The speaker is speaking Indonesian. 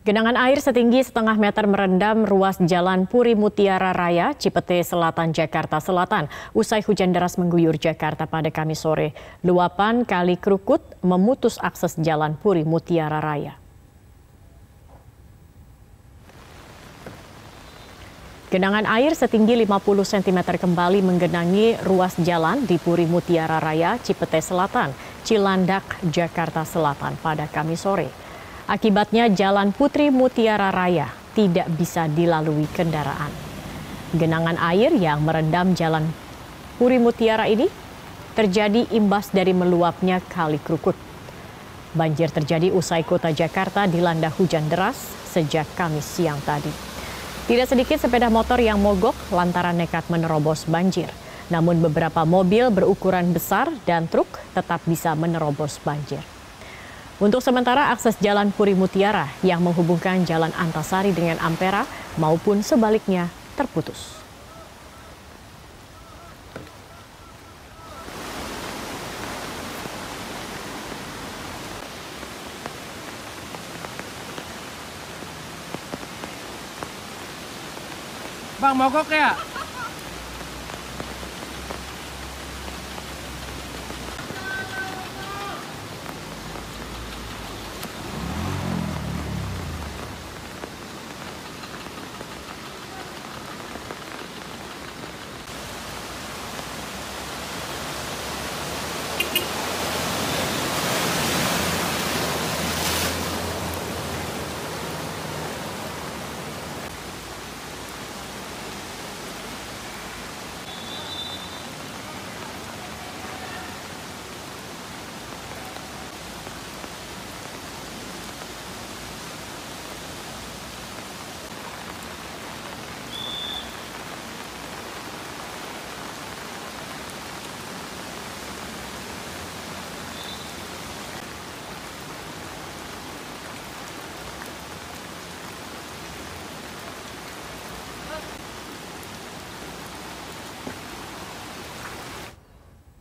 Genangan air setinggi setengah meter merendam ruas Jalan Puri Mutiara Raya, Cipete Selatan, Jakarta Selatan. Usai hujan deras mengguyur Jakarta pada Kamis sore, luapan Kali Krukut memutus akses Jalan Puri Mutiara Raya. Genangan air setinggi 50 cm kembali menggenangi ruas jalan di Puri Mutiara Raya, Cipete Selatan, Cilandak, Jakarta Selatan pada Kamis sore. Akibatnya Jalan Putri Mutiara Raya tidak bisa dilalui kendaraan. Genangan air yang merendam Jalan Puri Mutiara ini terjadi imbas dari meluapnya Kali Krukut. Banjir terjadi usai kota Jakarta dilanda hujan deras sejak Kamis siang tadi. Tidak sedikit sepeda motor yang mogok lantaran nekat menerobos banjir. Namun beberapa mobil berukuran besar dan truk tetap bisa menerobos banjir. Untuk sementara akses Jalan Puri Mutiara yang menghubungkan Jalan Antasari dengan Ampera maupun sebaliknya terputus. Bang mogok ya?